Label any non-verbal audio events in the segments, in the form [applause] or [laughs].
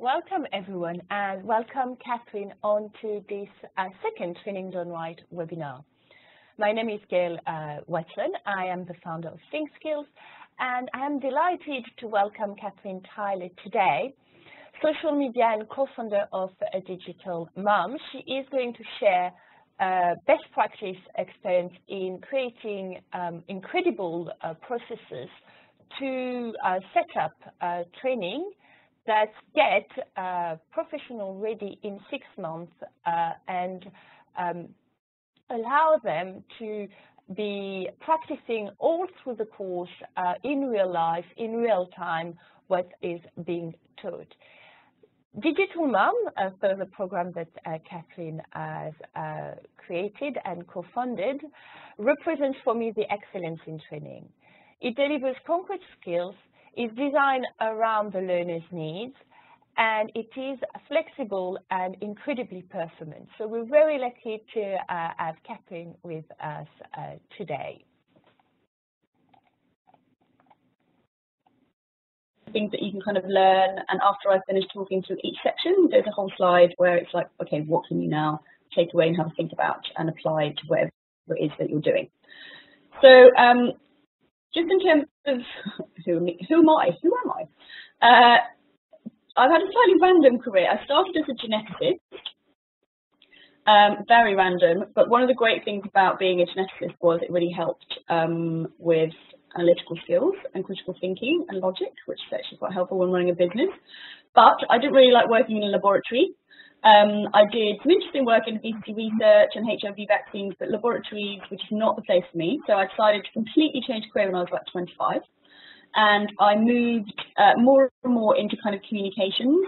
Welcome everyone and welcome Kathryn on to this uh, second Training Done Right webinar. My name is Gail uh, Watson. I am the founder of SyncSkills and I am delighted to welcome Kathryn Tyler today, social media and co-founder of a Digital Mum. She is going to share uh, best practice experience in creating um, incredible uh, processes to uh, set up uh, training that get uh, professional ready in six months uh, and um, allow them to be practicing all through the course uh, in real life, in real time, what is being taught. Digital Mum, uh, for the program that uh, Kathryn has uh, created and co-funded, represents for me the excellence in training. It delivers concrete skills, is designed around the learner's needs, and it is flexible and incredibly performant. So we're very lucky to uh, have Kathryn with us uh, today. Things that you can kind of learn, and after I finish talking through each section, there's a whole slide where it's like, okay, what can you now take away and have a think about and apply to whatever it is that you're doing. So um, just in terms who, who am I? Who am I? Uh, I've had a slightly random career. I started as a geneticist, um, very random, but one of the great things about being a geneticist was it really helped um, with analytical skills and critical thinking and logic, which is actually quite helpful when running a business. But I didn't really like working in a laboratory. Um, I did some interesting work in obesity research and HIV vaccines, but laboratories, which is not the place for me. So I decided to completely change career when I was about 25 and I moved uh, more and more into kind of communications.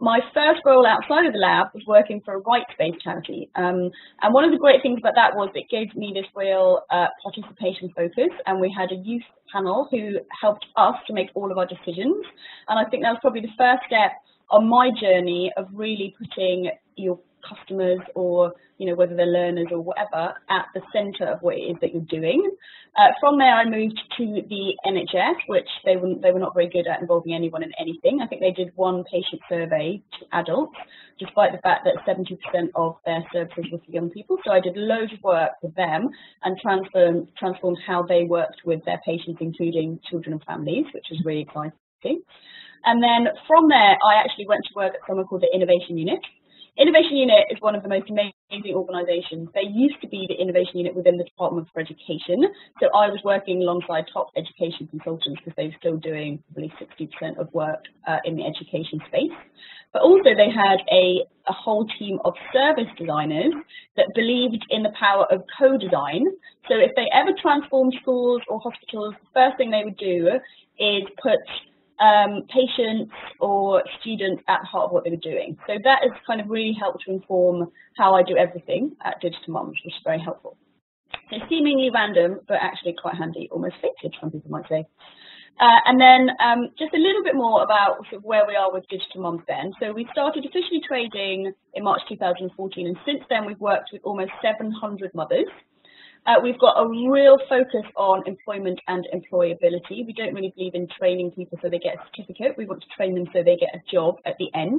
My first role outside of the lab was working for a rights-based charity. Um, and one of the great things about that was it gave me this real uh, participation focus and we had a youth panel who helped us to make all of our decisions. And I think that was probably the first step on my journey of really putting your customers or you know whether they're learners or whatever at the center of what it is that you're doing. Uh, from there, I moved to the NHS, which they were they were not very good at involving anyone in anything. I think they did one patient survey to adults, despite the fact that 70% of their services were for young people. So I did loads of work with them and transformed transformed how they worked with their patients, including children and families, which was really exciting. And then from there, I actually went to work at somewhere called the Innovation Unit, Innovation Unit is one of the most amazing organisations. They used to be the Innovation Unit within the Department for Education. So I was working alongside top education consultants because they were still doing probably 60% of work uh, in the education space. But also they had a, a whole team of service designers that believed in the power of co-design. So if they ever transformed schools or hospitals, the first thing they would do is put um, patients or students at the heart of what they were doing. So that has kind of really helped to inform how I do everything at Digital Mums, which is very helpful. So seemingly random, but actually quite handy, almost fitted, some people might say. Uh, and then um, just a little bit more about sort of where we are with Digital Mums then. So we started officially trading in March 2014, and since then we've worked with almost 700 mothers. Uh, we've got a real focus on employment and employability. We don't really believe in training people so they get a certificate. We want to train them so they get a job at the end.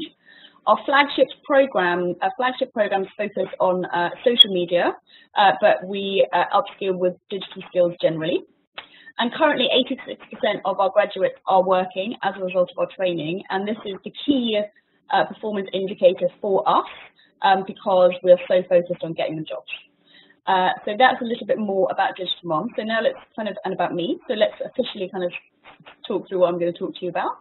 Our flagship program, our flagship programs focus on uh, social media, uh, but we uh, upskill with digital skills generally. And currently 86% of our graduates are working as a result of our training, and this is the key uh, performance indicator for us um, because we're so focused on getting them jobs. Uh, so that's a little bit more about Digital Mum. So now let's kind of, and about me. So let's officially kind of talk through what I'm going to talk to you about.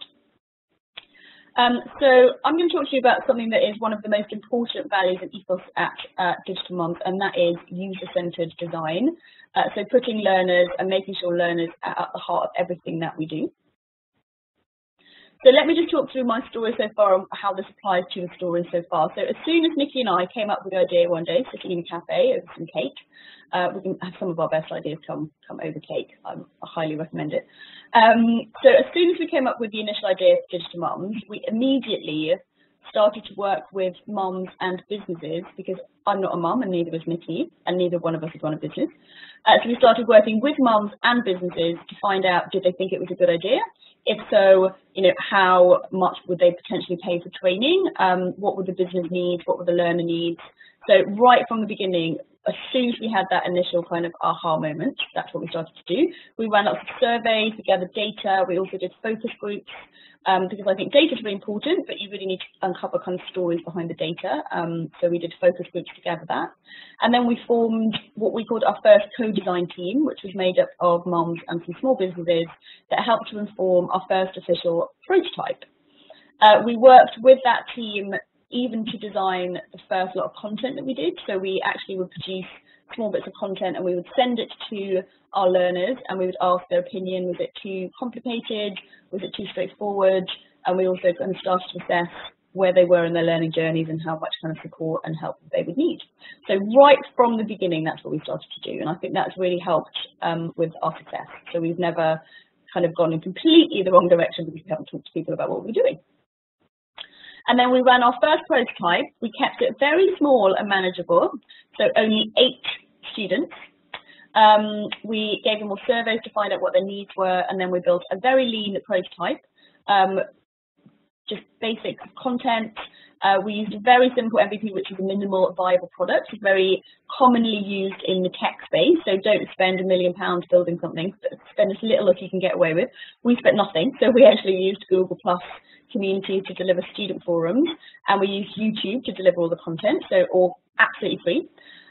Um, so I'm going to talk to you about something that is one of the most important values and ethos at uh, Digital Mums, and that is user-centered design. Uh, so putting learners and making sure learners are at the heart of everything that we do. So let me just talk through my story so far and how this applies to the story so far. So as soon as Nikki and I came up with the idea one day, sitting in a cafe over some cake, uh, we can have some of our best ideas come come over cake. I highly recommend it. Um, so as soon as we came up with the initial idea for Digital Mums, we immediately started to work with mums and businesses because I'm not a mum and neither is Nikki and neither one of us is run a business. Uh, so we started working with mums and businesses to find out did they think it was a good idea? If so, you know, how much would they potentially pay for training? Um, what would the business need? What would the learner need? So right from the beginning, as soon as we had that initial kind of aha moment, that's what we started to do. We ran lots of surveys, we gathered data, we also did focus groups, um, because I think data is really important, but you really need to uncover kind of stories behind the data. Um, so we did focus groups to gather that. And then we formed what we called our first co-design team, which was made up of moms and some small businesses that helped to inform our first official prototype. Uh, we worked with that team even to design the first lot of content that we did. So we actually would produce small bits of content and we would send it to our learners and we would ask their opinion, was it too complicated, was it too straightforward, and we also kind of started to assess where they were in their learning journeys and how much kind of support and help they would need. So right from the beginning, that's what we started to do, and I think that's really helped um, with our success. So we've never kind of gone in completely the wrong direction because we haven't talked to people about what we're doing. And then we ran our first prototype. We kept it very small and manageable, so only eight students. Um, we gave them all surveys to find out what their needs were, and then we built a very lean prototype, um, just basic content. Uh, we used a very simple MVP, which is a minimal viable product. It's very commonly used in the tech space, so don't spend a million pounds building something. Spend as little as you can get away with. We spent nothing, so we actually used Google Plus community to deliver student forums, and we used YouTube to deliver all the content, so all absolutely free.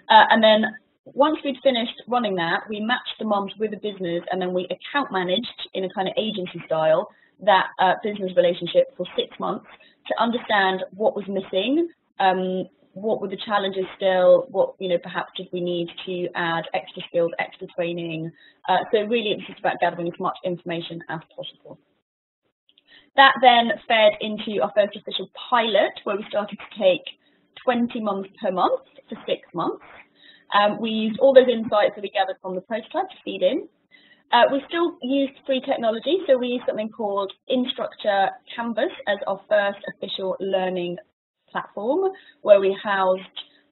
Uh, and then once we'd finished running that, we matched the moms with a business, and then we account managed in a kind of agency style that uh, business relationship for six months to understand what was missing, um, what were the challenges still, what, you know, perhaps did we need to add extra skills, extra training. Uh, so really it was just about gathering as much information as possible. That then fed into our first official pilot where we started to take 20 months per month for six months. Um, we used all those insights that we gathered from the prototype to feed in. Uh, we still used free technology, so we used something called Instructure Canvas as our first official learning platform, where we housed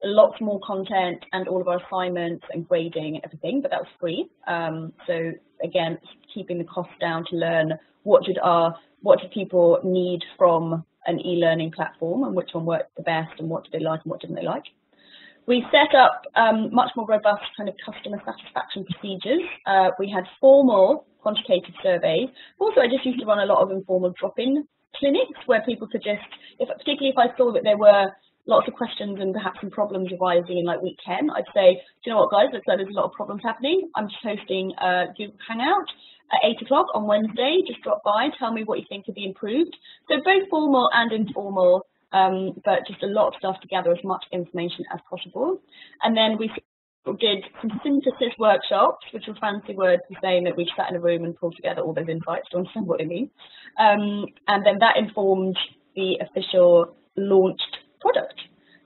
lots more content and all of our assignments and grading and everything, but that was free. Um, so again, keeping the cost down to learn what did our what do people need from an e-learning platform and which one worked the best and what did they like and what didn't they like. We set up um, much more robust kind of customer satisfaction procedures. Uh, we had formal quantitative surveys. Also, I just used to run a lot of informal drop-in clinics where people could just, if, particularly if I saw that there were lots of questions and perhaps some problems arising in like week 10, I'd say, do you know what guys, looks like there's a lot of problems happening. I'm just hosting a Google Hangout at 8 o'clock on Wednesday. Just drop by, tell me what you think could be improved. So both formal and informal, um, but just a lot of stuff to gather as much information as possible. And then we did some synthesis workshops, which were fancy words for saying that we sat in a room and pulled together all those insights to understand what they mean. Um, and then that informed the official launched product.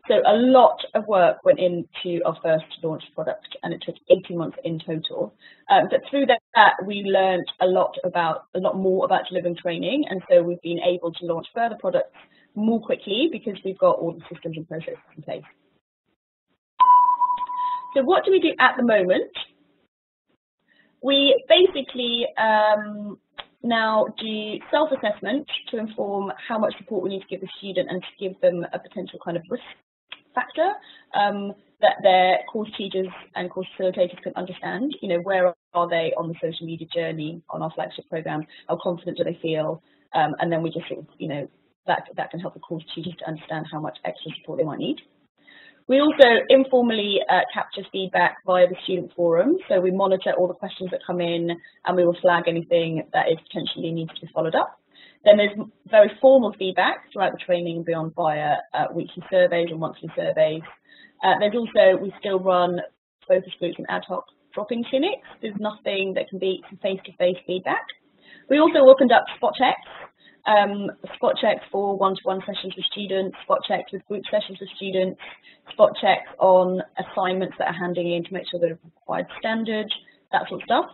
So a lot of work went into our first launch product and it took 18 months in total. Um, but through that, we learned a lot about, a lot more about delivering training. And so we've been able to launch further products more quickly because we've got all the systems and processes in place. So what do we do at the moment? We basically um, now do self-assessment to inform how much support we need to give the student and to give them a potential kind of risk factor um, that their course teachers and course facilitators can understand. You know, where are they on the social media journey on our flagship program? How confident do they feel? Um, and then we just sort of, you know, that, that can help the course teachers to understand how much extra support they might need. We also informally uh, capture feedback via the student forum. So we monitor all the questions that come in and we will flag anything that is potentially needs to be followed up. Then there's very formal feedback throughout the training beyond via uh, weekly surveys and monthly surveys. Uh, there's also, we still run focus groups and ad hoc drop-in clinics. There's nothing that can beat face-to-face -face feedback. We also will conduct spot checks, um, spot checks for one-to-one sessions with students, spot checks with group sessions with students, spot checks on assignments that are handing in to make sure they're required standard, that sort of stuff.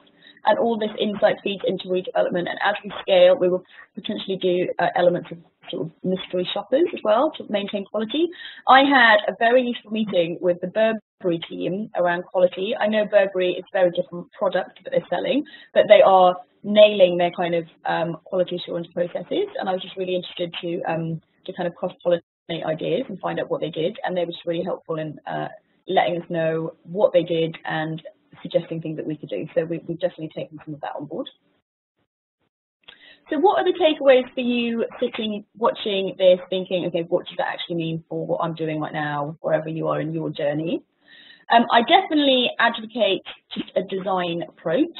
And all this insight feeds into redevelopment. And as we scale, we will potentially do uh, elements of sort of mystery shoppers as well to maintain quality. I had a very useful meeting with the Burberry team around quality. I know Burberry is a very different product that they're selling, but they are nailing their kind of um, quality assurance processes. And I was just really interested to um, to kind of cross-pollinate ideas and find out what they did. And they were just really helpful in uh, letting us know what they did and suggesting things that we could do. So we, we've definitely taken some of that on board. So what are the takeaways for you sitting, watching this, thinking, okay, what does that actually mean for what I'm doing right now, wherever you are in your journey? Um, I definitely advocate just a design approach.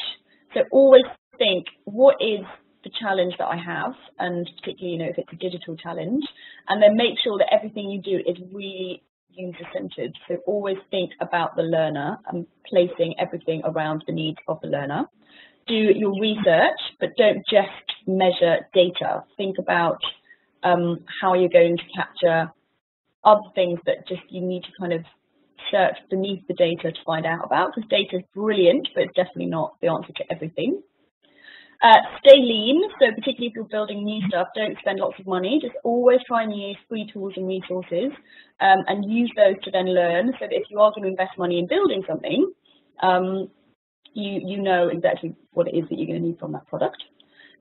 So always think, what is the challenge that I have, and particularly, you know, if it's a digital challenge, and then make sure that everything you do is really user-centered. So always think about the learner and placing everything around the needs of the learner do your research, but don't just measure data. Think about um, how you're going to capture other things that just you need to kind of search beneath the data to find out about, because data is brilliant, but it's definitely not the answer to everything. Uh, stay lean, so particularly if you're building new stuff, don't spend lots of money. Just always try and use free tools and resources um, and use those to then learn so that if you are going to invest money in building something, um, you, you know exactly what it is that you're going to need from that product.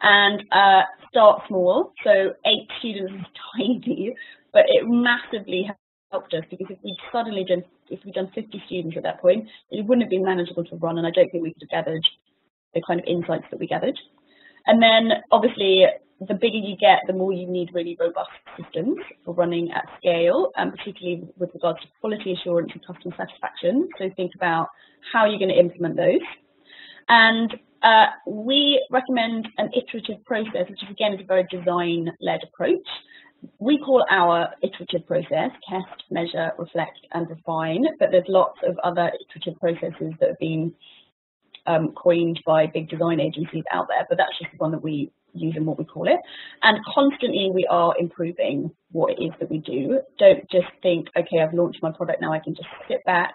And uh, start small. So eight students is [laughs] tiny, but it massively helped us because if we'd suddenly done if we'd done 50 students at that point, it wouldn't have been manageable to run, and I don't think we could have gathered the kind of insights that we gathered. And then obviously the bigger you get, the more you need really robust systems for running at scale, and particularly with regards to quality assurance and customer satisfaction. So think about how you're going to implement those. And uh, we recommend an iterative process, which is again is a very design-led approach. We call our iterative process test, measure, reflect, and refine, but there's lots of other iterative processes that have been um, coined by big design agencies out there, but that's just the one that we use and what we call it. And constantly we are improving what it is that we do. Don't just think, okay, I've launched my product now, I can just sit back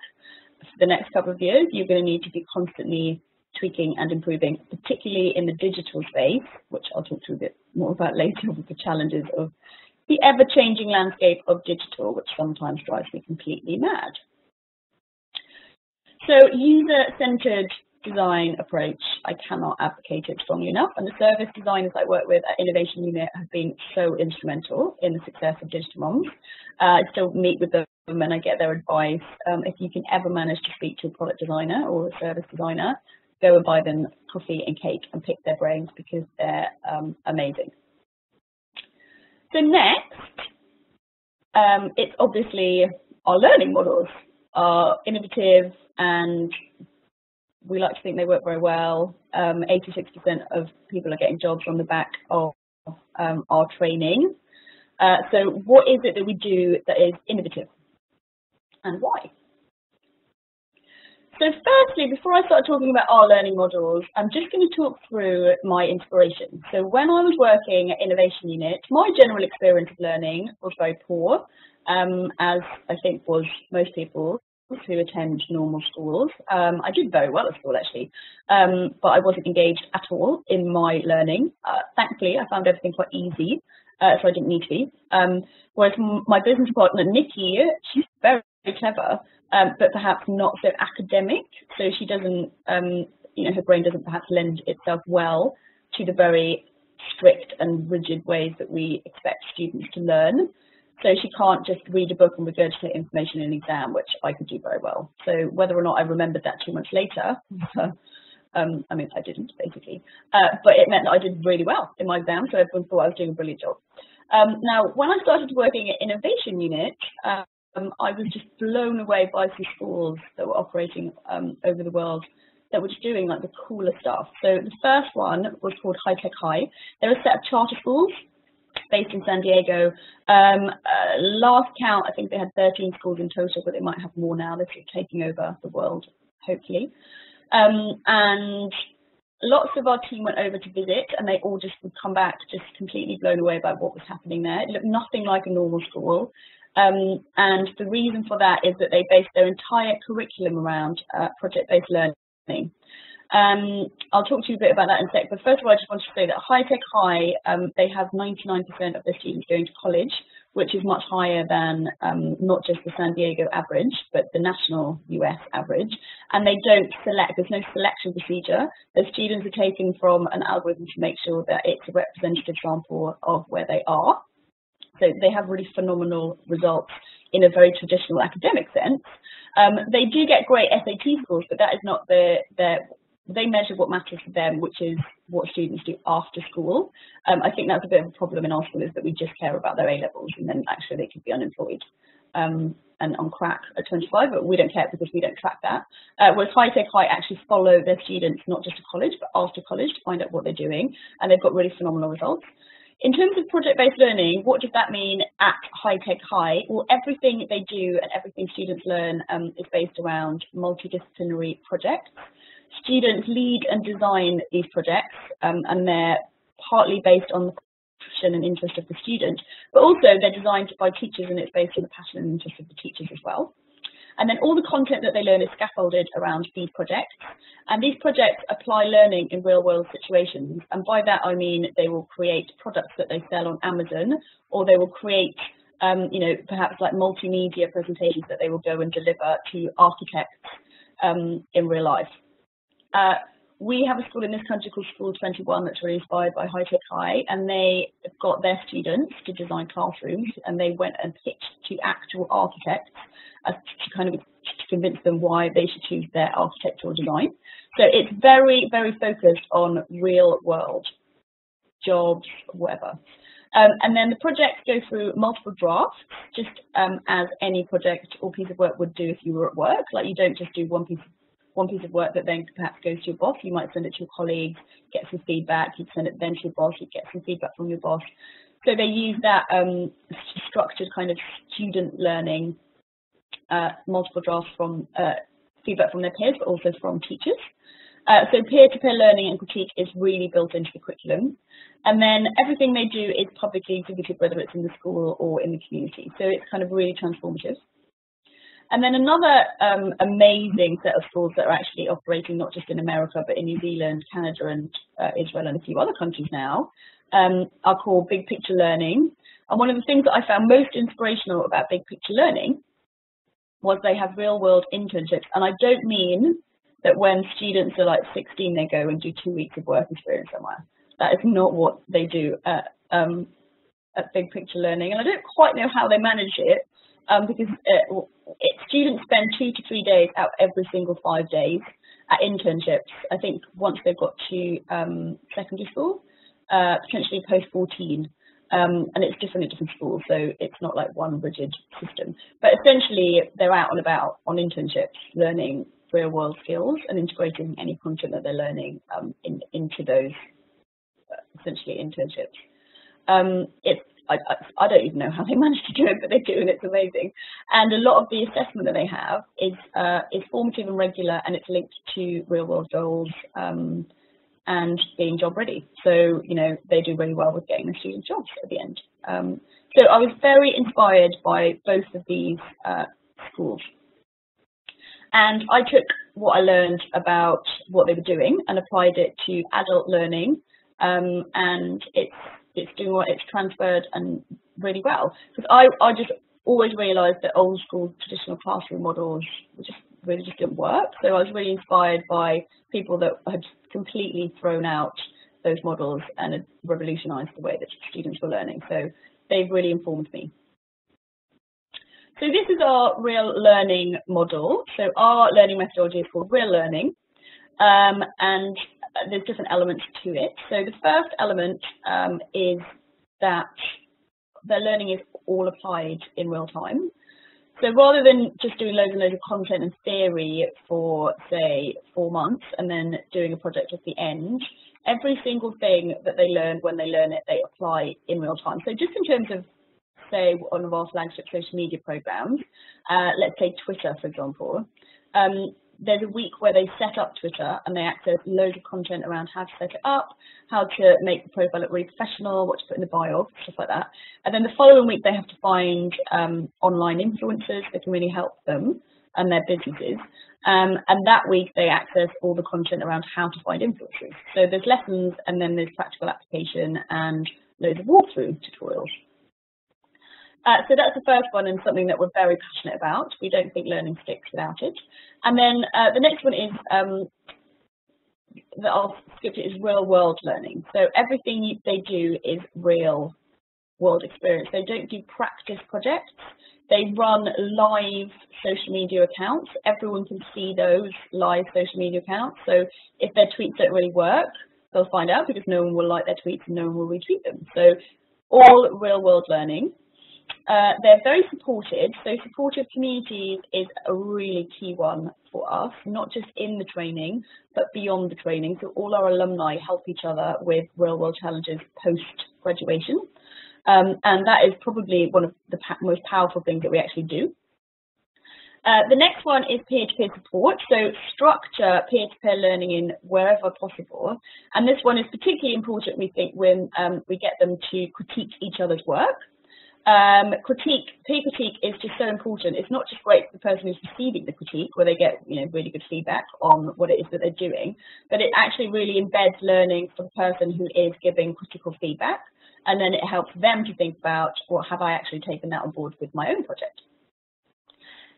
for the next couple of years. You're going to need to be constantly tweaking and improving, particularly in the digital space, which I'll talk to a bit more about later with the challenges of the ever-changing landscape of digital, which sometimes drives me completely mad. So user-centered design approach, I cannot advocate it strongly enough. And the service designers I work with at Innovation Unit have been so instrumental in the success of Digital Mums. Uh, I still meet with them and I get their advice. Um, if you can ever manage to speak to a product designer or a service designer, go and buy them coffee and cake and pick their brains because they're um, amazing. So next, um, it's obviously our learning models are innovative and we like to think they work very well. 86% um, of people are getting jobs on the back of um, our training. Uh, so what is it that we do that is innovative and why? So firstly, before I start talking about our learning models, I'm just going to talk through my inspiration. So when I was working at Innovation Unit, my general experience of learning was very poor, um, as I think was most people who attend normal schools. Um, I did very well at school actually, um, but I wasn't engaged at all in my learning. Uh, thankfully, I found everything quite easy, uh, so I didn't need to be. Um, whereas my business partner, Nikki, she's very, very clever, um, but perhaps not so academic. So she doesn't, um, you know, her brain doesn't perhaps lend itself well to the very strict and rigid ways that we expect students to learn. So she can't just read a book and regurgitate information in an exam, which I could do very well. So whether or not I remembered that too much later, [laughs] um, I mean, I didn't basically, uh, but it meant that I did really well in my exam, so everyone thought I was doing a brilliant job. Um, now, when I started working at Innovation Unit, um, I was just blown away by some schools that were operating um, over the world that were just doing like the cooler stuff. So the first one was called High Tech High. They're a set of charter schools based in San Diego. Um, uh, last count, I think they had 13 schools in total, but they might have more now. They're taking over the world, hopefully. Um, and lots of our team went over to visit and they all just would come back just completely blown away by what was happening there. It looked nothing like a normal school. Um, and the reason for that is that they based their entire curriculum around uh, project-based learning learning. Um, I'll talk to you a bit about that in a sec, but first of all, I just wanted to say that High Tech High, um, they have 99% of their students going to college, which is much higher than um, not just the San Diego average, but the national US average. And they don't select, there's no selection procedure. The students are taken from an algorithm to make sure that it's a representative sample of where they are. So they have really phenomenal results in a very traditional academic sense. Um, they do get great SAT scores, but that is not their, their they measure what matters to them, which is what students do after school. Um, I think that's a bit of a problem in our school is that we just care about their A levels and then actually they could be unemployed um, and on crack at 25, but we don't care because we don't track that. Uh, whereas High Tech High actually follow their students not just to college, but after college to find out what they're doing, and they've got really phenomenal results. In terms of project-based learning, what does that mean at High Tech High? Well, everything they do and everything students learn um, is based around multidisciplinary projects students lead and design these projects, um, and they're partly based on the passion and interest of the student, but also they're designed by teachers and it's based on the passion and interest of the teachers as well. And then all the content that they learn is scaffolded around these projects. And these projects apply learning in real world situations. And by that, I mean they will create products that they sell on Amazon, or they will create, um, you know, perhaps like multimedia presentations that they will go and deliver to architects um, in real life. Uh, we have a school in this country called School 21 that's really inspired by High Tech High, and they got their students to design classrooms, and they went and pitched to actual architects uh, to kind of to convince them why they should choose their architectural design. So it's very, very focused on real world jobs, whatever. Um, and then the projects go through multiple drafts, just um, as any project or piece of work would do if you were at work. Like you don't just do one piece of one piece of work that then perhaps goes to your boss. You might send it to your colleagues, get some feedback. You'd send it then to your boss. You'd get some feedback from your boss. So they use that um, structured kind of student learning, uh, multiple drafts from uh, feedback from their peers, but also from teachers. Uh, so peer-to-peer -peer learning and critique is really built into the curriculum. And then everything they do is publicly exhibited, whether it's in the school or in the community. So it's kind of really transformative. And then another um, amazing set of schools that are actually operating not just in America, but in New Zealand, Canada, and uh, Israel, and a few other countries now, um, are called Big Picture Learning. And one of the things that I found most inspirational about Big Picture Learning was they have real world internships. And I don't mean that when students are like 16, they go and do two weeks of work experience somewhere. That is not what they do at, um, at Big Picture Learning. And I don't quite know how they manage it, um, because it, uh, it, students spend two to three days out every single five days at internships. I think once they've got to um, secondary school, uh, potentially post 14. Um, and it's different at different schools, so it's not like one rigid system. But essentially, they're out and about on internships, learning real world skills and integrating any content that they're learning um, in, into those uh, essentially internships. Um, it's I, I, I, don't even know how they [laughs] manage to do it, but they do, and it's amazing. And a lot of the assessment that they have is uh, is formative and regular, and it's linked to real world goals um, and being job ready. So you know they do really well with getting the students jobs at the end. Um, so I was very inspired by both of these uh, schools. And I took what I learned about what they were doing and applied it to adult learning. Um, and it's it's doing what it's transferred and really well. Because I, I just always realised that old school traditional classroom models just really just didn't work. So I was really inspired by people that had completely thrown out those models and had revolutionised the way that students were learning. So they've really informed me. So this is our real learning model. So our learning methodology is called real learning. Um, and there's different elements to it. So the first element um, is that the learning is all applied in real time. So rather than just doing loads and loads of content and theory for, say, four months and then doing a project at the end, every single thing that they learn when they learn it, they apply in real time. So just in terms of, say, one of our flagship social media programs, uh, let's say Twitter, for example, um, there's a week where they set up Twitter and they access loads of content around how to set it up, how to make the profile look really professional, what to put in the bio, stuff like that. And then the following week they have to find um, online influencers that can really help them and their businesses. Um, and that week they access all the content around how to find influencers. So there's lessons and then there's practical application and loads of walkthrough tutorials. Uh, so that's the first one and something that we're very passionate about. We don't think learning sticks without it. And then uh, the next one is um, that skip it is real world learning. So everything they do is real world experience. They don't do practice projects. They run live social media accounts. Everyone can see those live social media accounts. So if their tweets don't really work, they'll find out because no one will like their tweets and no one will retweet them. So all real world learning. Uh, they're very supported, so supportive communities is a really key one for us, not just in the training, but beyond the training. So all our alumni help each other with real world challenges post-graduation. Um, and that is probably one of the most powerful things that we actually do. Uh, the next one is peer-to-peer -peer support. So structure peer-to-peer -peer learning in wherever possible. And this one is particularly important, we think, when um, we get them to critique each other's work. Um, critique, peer critique is just so important. It's not just great for the person who's receiving the critique, where they get you know really good feedback on what it is that they're doing, but it actually really embeds learning for the person who is giving critical feedback and then it helps them to think about, well, have I actually taken that on board with my own project?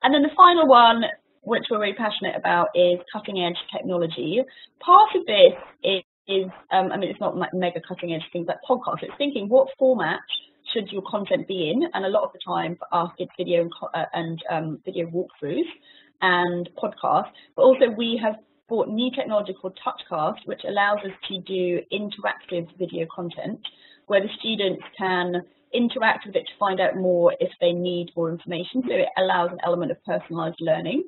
And then the final one, which we're really passionate about, is cutting edge technology. Part of this is, is um, I mean, it's not like mega cutting edge things like podcasts. It's thinking what format should your content be in, and a lot of the time for us, it's video and, uh, and um, video walkthroughs and podcasts. But also, we have bought new technology called TouchCast, which allows us to do interactive video content where the students can interact with it to find out more if they need more information. So it allows an element of personalized learning.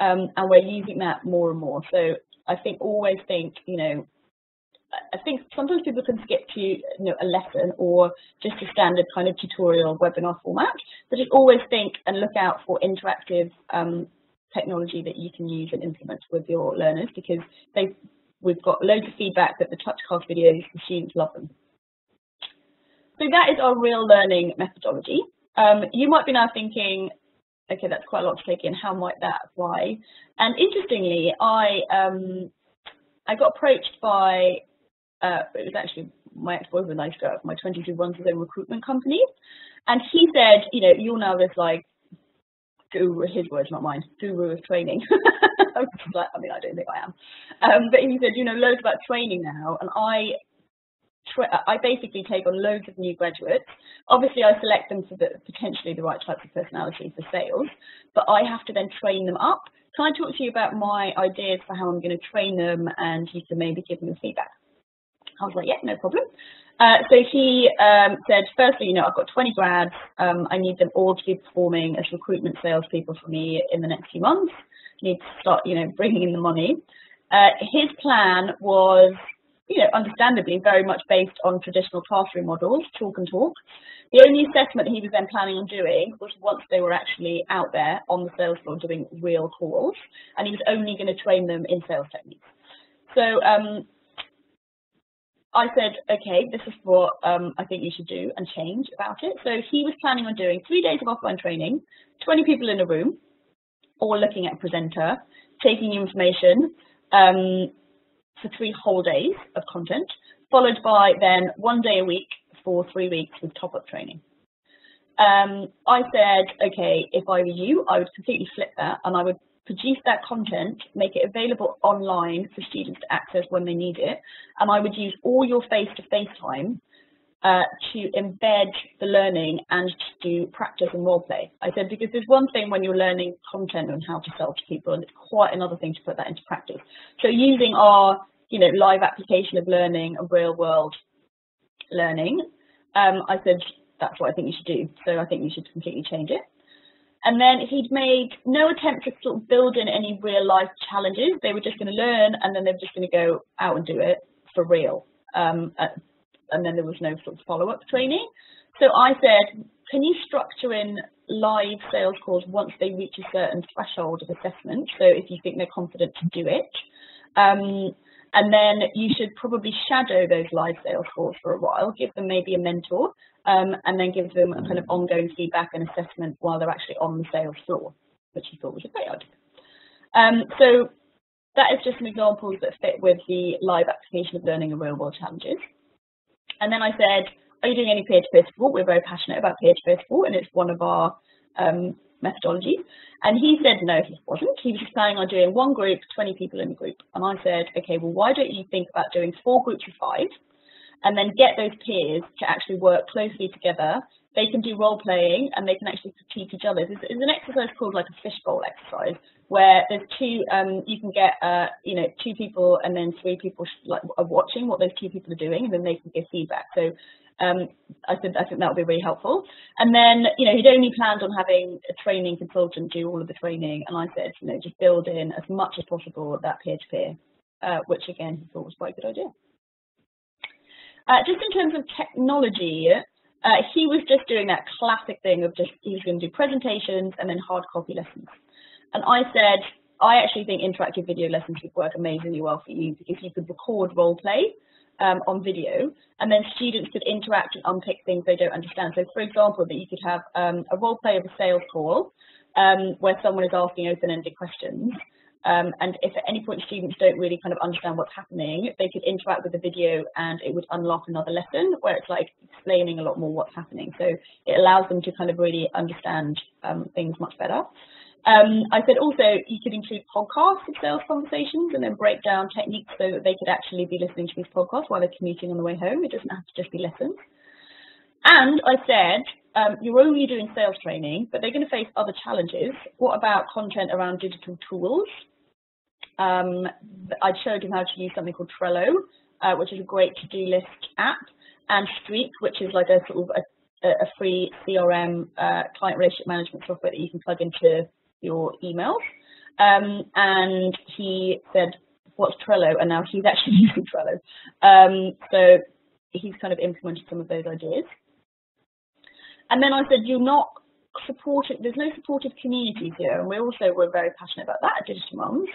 Um, and we're using that more and more. So I think always think, you know, I think sometimes people can skip to you know, a lesson or just a standard kind of tutorial webinar format, but just always think and look out for interactive um, technology that you can use and implement with your learners because they we've got loads of feedback that the TouchCast videos, the students love them. So that is our real learning methodology. Um, you might be now thinking, okay, that's quite a lot to take in. How might that apply? And interestingly, I um, I got approached by uh, it was actually my ex-boyfriend I used to my 22 runs his own recruitment company, and he said, you know, you're now this like guru, his words, not mine, guru of training. [laughs] I mean, I don't think I am. Um, but he said, you know, loads about training now, and I I basically take on loads of new graduates. Obviously, I select them for the, potentially the right types of personality for sales, but I have to then train them up. Can I talk to you about my ideas for how I'm going to train them and you can maybe give me feedback? I was like, yeah, no problem. Uh, so he um, said, firstly, you know, I've got 20 grads. Um, I need them all to be performing as recruitment salespeople for me in the next few months. I need to start, you know, bringing in the money. Uh, his plan was you know, understandably very much based on traditional classroom models, talk and talk. The only assessment he was then planning on doing was once they were actually out there on the sales floor doing real calls, and he was only going to train them in sales techniques. So um, I said, okay, this is what um, I think you should do and change about it. So he was planning on doing three days of offline training, 20 people in a room, all looking at a presenter, taking information, um, for three whole days of content, followed by then one day a week for three weeks with top-up training. Um, I said, okay, if I were you, I would completely flip that and I would produce that content, make it available online for students to access when they need it, and I would use all your face-to-face -face time uh, to embed the learning and to do practice and role play. I said because there's one thing when you're learning content on how to sell to people, and it's quite another thing to put that into practice. So using our you know live application of learning and real world learning, um, I said that's what I think you should do. So I think you should completely change it. And then he'd made no attempt to sort of build in any real life challenges. They were just going to learn and then they were just going to go out and do it for real. Um, and then there was no sort of follow-up training. So I said, can you structure in live sales calls once they reach a certain threshold of assessment? So if you think they're confident to do it. Um, and then you should probably shadow those live sales calls for a while, give them maybe a mentor, um, and then give them a kind of ongoing feedback and assessment while they're actually on the sales floor, which he thought was a great idea. Um, so that is just some examples that fit with the live application of learning and real world challenges. And then I said, are you doing any peer-to-peer -peer support? We're very passionate about peer-to-peer -peer support and it's one of our um, methodologies. And he said no, he wasn't. He was just planning on doing one group, 20 people in a group. And I said, okay, well, why don't you think about doing four groups of five and then get those peers to actually work closely together they can do role playing and they can actually critique each other. There's, there's an exercise called like a fishbowl exercise where there's two, um, you can get, uh, you know, two people and then three people like are watching what those two people are doing and then they can give feedback. So um, I said I think that would be really helpful. And then, you know, he'd only planned on having a training consultant do all of the training. And I said, you know, just build in as much as possible that peer-to-peer, -peer, uh, which again, he thought was quite a good idea. Uh, just in terms of technology, uh, he was just doing that classic thing of just, he was going to do presentations and then hard copy lessons. And I said, I actually think interactive video lessons would work amazingly well for you because you could record role play um, on video and then students could interact and unpick things they don't understand. So for example, that you could have um, a role play of a sales call um, where someone is asking open-ended questions um, and if at any point students don't really kind of understand what's happening, they could interact with the video and it would unlock another lesson where it's like explaining a lot more what's happening. So it allows them to kind of really understand um, things much better. Um, I said also you could include podcasts of sales conversations and then break down techniques so that they could actually be listening to these podcasts while they're commuting on the way home. It doesn't have to just be lessons. And I said, um, you're only doing sales training, but they're going to face other challenges. What about content around digital tools? Um, I showed him how to use something called Trello, uh, which is a great to-do list app, and Streak, which is like a sort of a, a free CRM uh, client relationship management software that you can plug into your emails. Um, and he said, what's Trello? And now he's actually [laughs] using Trello. Um, so he's kind of implemented some of those ideas. And then I said, you're not supporting, there's no supportive communities here. And we also were very passionate about that at Digital Mums.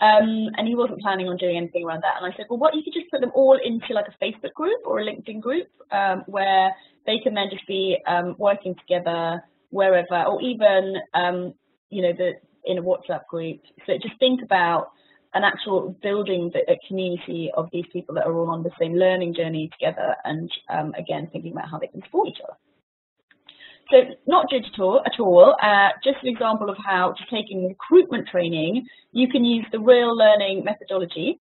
Um, and he wasn't planning on doing anything around that. And I said, well, what you could just put them all into like a Facebook group or a LinkedIn group um, where they can then just be um, working together wherever, or even, um, you know, the, in a WhatsApp group. So just think about an actual building a community of these people that are all on the same learning journey together and um, again thinking about how they can support each other. So not digital at all, uh, just an example of how to taking recruitment training, you can use the real learning methodology.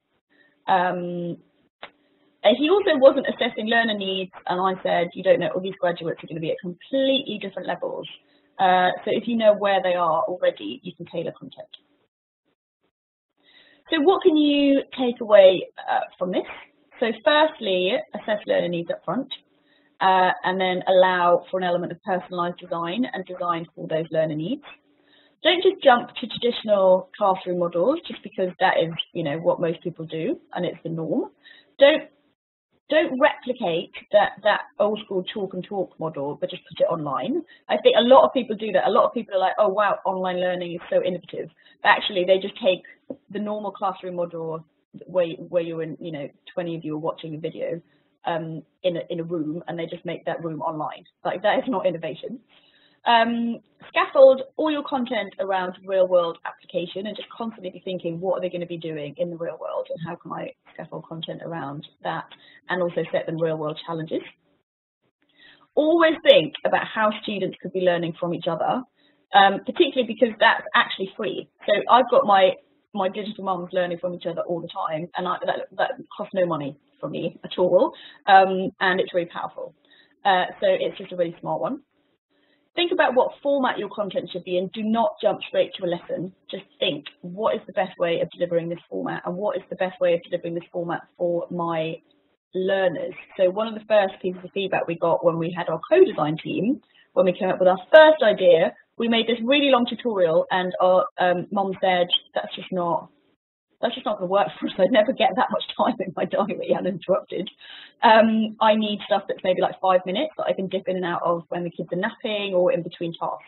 Um, he also wasn't assessing learner needs, and I said, you don't know, all these graduates are going to be at completely different levels. Uh, so if you know where they are already, you can tailor content. So what can you take away uh, from this? So firstly, assess learner needs up front uh, and then allow for an element of personalised design and design for those learner needs. Don't just jump to traditional classroom models just because that is, you know, what most people do and it's the norm. Don't don't replicate that that old school talk and talk model, but just put it online. I think a lot of people do that. A lot of people are like, oh wow, online learning is so innovative. But actually, they just take the normal classroom model where where you're in, you know, 20 of you are watching a video, um, in, a, in a room and they just make that room online. Like that is not innovation. Um, scaffold all your content around real world application and just constantly be thinking what are they going to be doing in the real world and how can I scaffold content around that and also set them real world challenges. Always think about how students could be learning from each other, um, particularly because that's actually free. So I've got my my digital mums learning from each other all the time and I, that, that costs no money for me at all, um, and it's really powerful. Uh, so it's just a really smart one. Think about what format your content should be in. Do not jump straight to a lesson. Just think, what is the best way of delivering this format and what is the best way of delivering this format for my learners? So one of the first pieces of feedback we got when we had our co-design team, when we came up with our first idea, we made this really long tutorial and our um, mom said, that's just not that's just not going to work for us. I'd never get that much time in my diary uninterrupted. Um, I need stuff that's maybe like five minutes that I can dip in and out of when the kids are napping or in between tasks.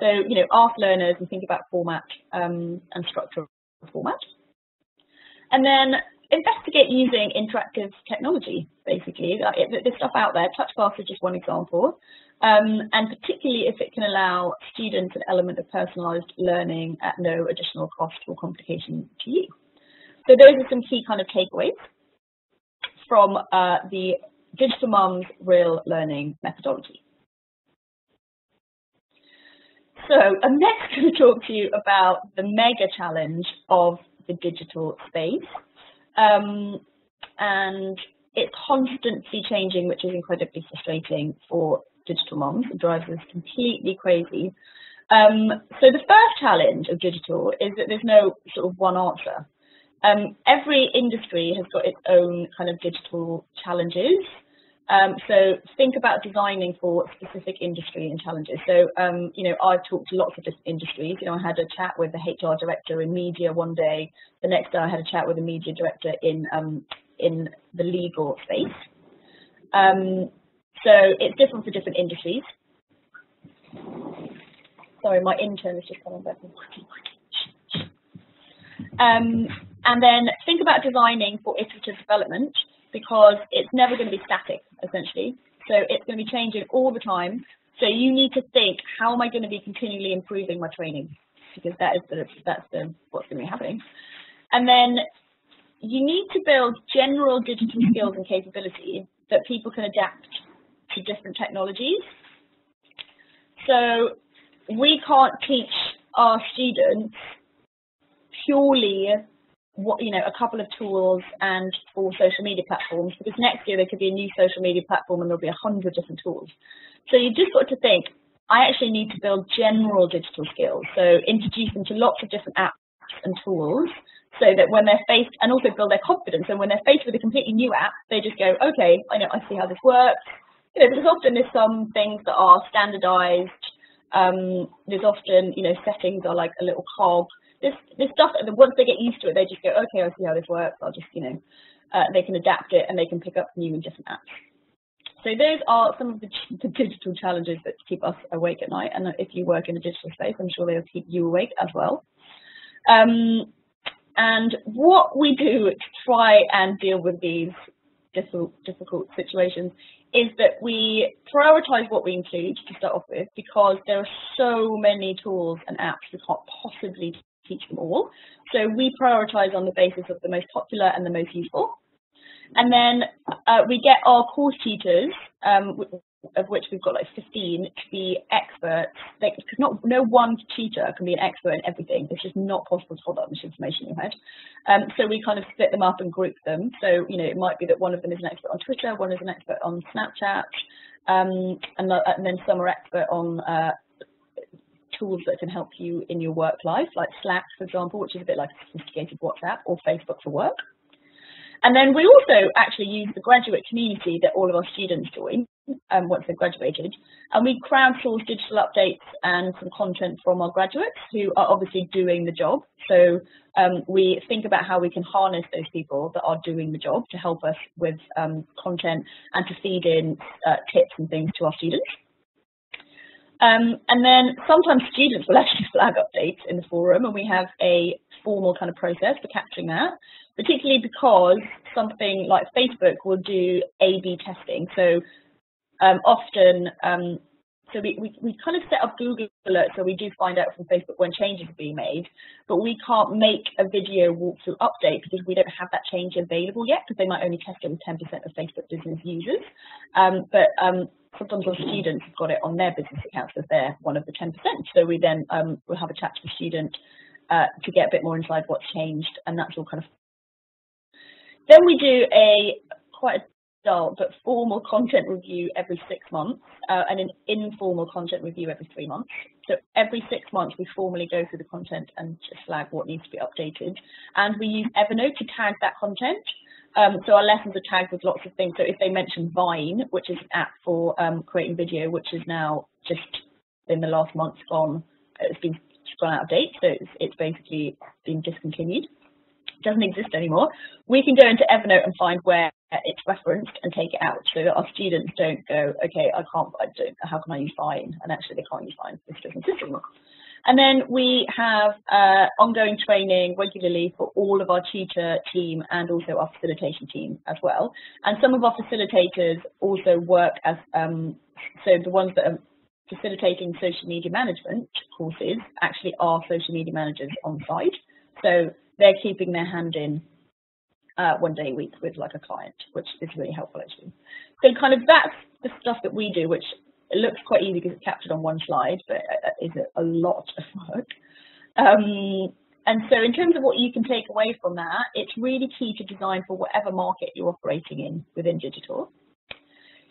So, you know, ask learners and think about format um, and structure format. And then investigate using interactive technology, basically. There's stuff out there. TouchCast is just one example. Um, and particularly if it can allow students an element of personalised learning at no additional cost or complication to you. So those are some key kind of takeaways from uh, the Digital Mums Real Learning methodology. So I'm next [laughs] going to talk to you about the mega challenge of the digital space. Um, and it's constantly changing, which is incredibly frustrating for digital moms. It drives us completely crazy. Um, so the first challenge of digital is that there's no sort of one answer. Um, every industry has got its own kind of digital challenges. Um, so think about designing for specific industry and challenges. So, um, you know, I've talked to lots of different industries. You know, I had a chat with the HR director in media one day. The next day I had a chat with a media director in, um, in the legal space. So it's different for different industries. Sorry, my intern is just coming back. Um, and then think about designing for iterative development because it's never going to be static, essentially. So it's going to be changing all the time. So you need to think, how am I going to be continually improving my training? Because that is the, that's the, what's going to be happening. And then you need to build general digital skills and capability that people can adapt to different technologies. So we can't teach our students purely what you know a couple of tools and for social media platforms because next year there could be a new social media platform and there'll be a hundred different tools. So you've just got to think, I actually need to build general digital skills. So introduce them to lots of different apps and tools so that when they're faced and also build their confidence and when they're faced with a completely new app, they just go, okay, I know I see how this works. You know, because often there's some things that are standardized. Um, there's often, you know, settings are like a little cog this this stuff once they get used to it, they just go, okay, I see how this works. I'll just you know, uh, they can adapt it and they can pick up new and different apps. So those are some of the, the, digital challenges that keep us awake at night. And if you work in the digital space, I'm sure they'll keep you awake as well. Um, and what we do to try and deal with these difficult, difficult situations is that we prioritize what we include to start off with because there are so many tools and apps we can't possibly teach them all. So we prioritize on the basis of the most popular and the most useful. And then uh, we get our course teachers, um, of which we've got like 15, to be experts. Because not no one teacher can be an expert in everything. It's just not possible to hold that much information in your head. Um, so we kind of split them up and group them. So you know it might be that one of them is an expert on Twitter, one is an expert on Snapchat, um, and, and, then some are expert on uh, tools that can help you in your work life, like Slack, for example, which is a bit like a sophisticated WhatsApp or Facebook for work. And then we also actually use the graduate community that all of our students join um, once they've graduated. And we crowdsource digital updates and some content from our graduates who are obviously doing the job. So um, we think about how we can harness those people that are doing the job to help us with um, content and to feed in uh, tips and things to our students. Um, and then sometimes students will actually [laughs] flag updates in the forum and we have a formal kind of process for capturing that, particularly because something like Facebook will do A-B testing. So um, often, um, so we, we, we kind of set up Google alerts so we do find out from Facebook when changes are being made, but we can't make a video walkthrough update because we don't have that change available yet because they might only test it with 10% of Facebook business users. Um, but um, sometimes our students have got it on their business accounts as they're one of the 10%. So we then um, will have a chat to the student uh, to get a bit more inside what's changed, and that's all kind of. Then we do a quite a dull but formal content review every six months, uh, and an informal content review every three months. So every six months we formally go through the content and just flag what needs to be updated, and we use Evernote to tag that content. Um, so our lessons are tagged with lots of things. So if they mention Vine, which is an app for um, creating video, which is now just in the last month gone, it's been gone out of date. So it's, it's basically been discontinued. It doesn't exist anymore. We can go into Evernote and find where it's referenced and take it out so that our students don't go, okay, I can't, I don't, how can I use Vine? And actually they can't use Vine, this doesn't exist anymore. And then we have uh, ongoing training regularly for all of our tutor team and also our facilitation team as well. And some of our facilitators also work as, um, so the ones that are facilitating social media management courses actually are social media managers on site. So they're keeping their hand in uh, one day a week with like a client, which is really helpful actually. So kind of that's the stuff that we do, which looks quite easy because it's captured on one slide, but uh, is a lot of work. Um, and so in terms of what you can take away from that, it's really key to design for whatever market you're operating in within digital.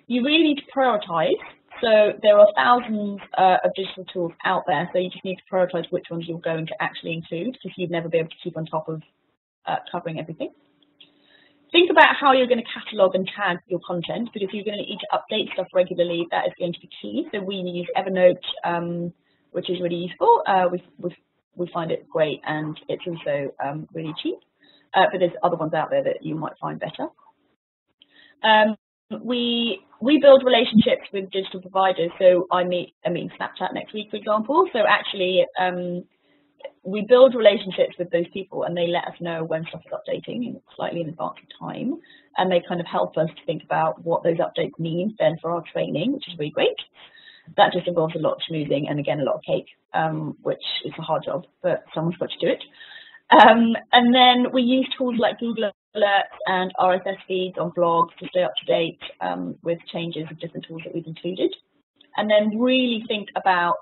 You really need to prioritize. So there are thousands uh, of digital tools out there, so you just need to prioritize which ones you're going to actually include because you'd never be able to keep on top of uh, covering everything. Think about how you're going to catalog and tag your content because if you're going to need to update stuff regularly. That is going to be key. So we use Evernote, um, which is really useful. Uh, we, we, we find it great and it's also um, really cheap. Uh, but there's other ones out there that you might find better. Um, we we build relationships with digital providers. So I meet I meet Snapchat next week, for example. So actually, um, we build relationships with those people and they let us know when stuff is updating slightly in advance of time. And they kind of help us to think about what those updates mean then for our training, which is really great. That just involves a lot of schmoozing and again, a lot of cake, um, which is a hard job, but someone's got to do it. Um, and then we use tools like Google Alerts and RSS feeds on blogs to stay up to date um, with changes of different tools that we've included. And then really think about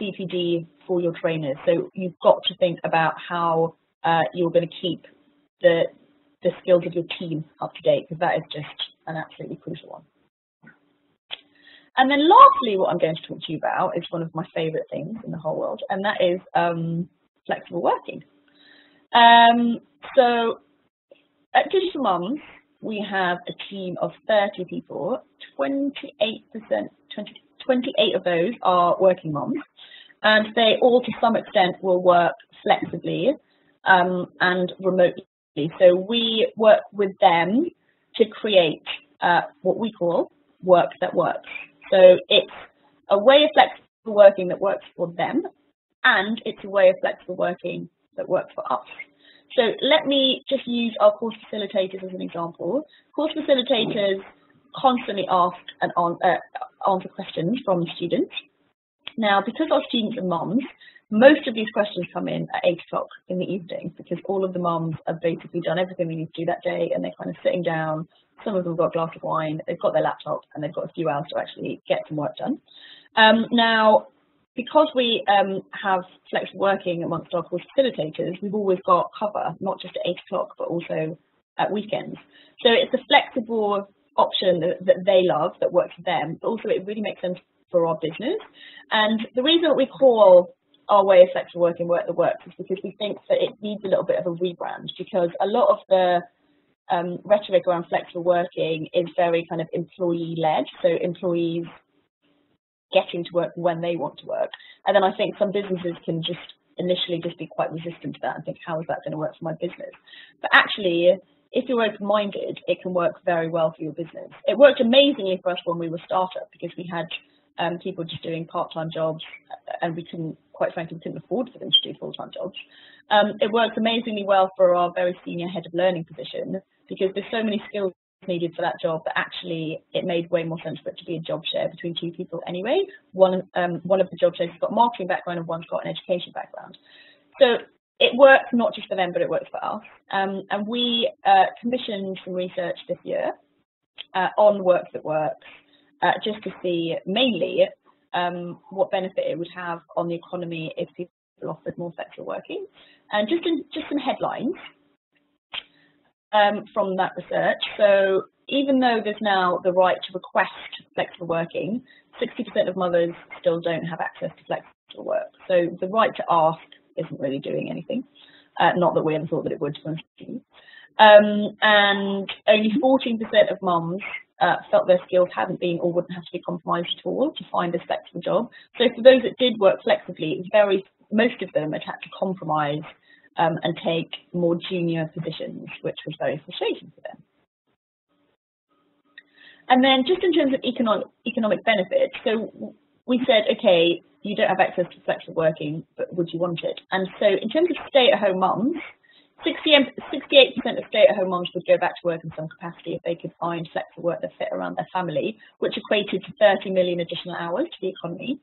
CPD for your trainers. So you've got to think about how uh, you're going to keep the the skills of your team up to date because that is just an absolutely crucial one. And then lastly, what I'm going to talk to you about is one of my favourite things in the whole world, and that is um, flexible working. Um, so at Digital Mums, we have a team of 30 people, 28%, 20, 28 of those are working moms, and they all to some extent will work flexibly um, and remotely. So we work with them to create uh, what we call work that works. So it's a way of flexible working that works for them, and it's a way of flexible working that works for us. So let me just use our course facilitators as an example. Course facilitators constantly ask and uh, answer questions from students. Now, because our students are mums, most of these questions come in at 8 o'clock in the evening because all of the mums have basically done everything they need to do that day and they're kind of sitting down. Some of them have got a glass of wine, they've got their laptop and they've got a few hours to actually get some work done. Um, now, because we um, have flexible working amongst our course facilitators, we've always got cover, not just at 8 o'clock, but also at weekends. So it's a flexible option that, they love, that works for them, but also it really makes sense for our business. And the reason that we call our way of flexible working work that works is because we think that it needs a little bit of a rebrand because a lot of the um, rhetoric around flexible working is very kind of employee led. So employees getting to work when they want to work. And then I think some businesses can just initially just be quite resistant to that and think, how is that going to work for my business? But actually, if you're open-minded, it can work very well for your business. It worked amazingly for us when we were a startup because we had um, people just doing part-time jobs, and we couldn't, quite frankly, we couldn't afford for them to do full-time jobs. Um, it works amazingly well for our very senior head of learning position because there's so many skills needed for that job that actually it made way more sense for it to be a job share between two people anyway. One um, one of the job shares has got marketing background and one's got an education background. So it works not just for them, but it works for us. Um, and we uh, commissioned some research this year uh, on work that works uh, just to see mainly um, what benefit it would have on the economy if people offered more flexible working. And just in, just some headlines um, from that research. So even though there's now the right to request flexible working, 60% of mothers still don't have access to flexible work. So the right to ask isn't really doing anything. Uh, not that we ever thought that it would. Um, and only 14% of mums uh, felt their skills hadn't been or wouldn't have to be compromised at all to find a flexible job. So for those that did work flexibly, very most of them had had to compromise um, and take more junior positions, which was very frustrating for them. And then just in terms of economic, economic benefits, so we said, okay, you don't have access to flexible working, but would you want it? And so in terms of stay-at-home mums, 68% of stay-at-home moms would go back to work in some capacity if they could find flexible work that fit around their family, which equated to 30 million additional hours to the economy.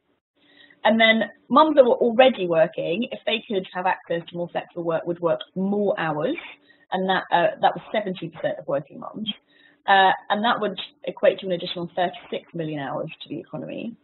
And then mums that were already working, if they could have access to more flexible work, would work more hours, and that uh, that was 70% of working mums. Uh, and that would equate to an additional 36 million hours to the economy.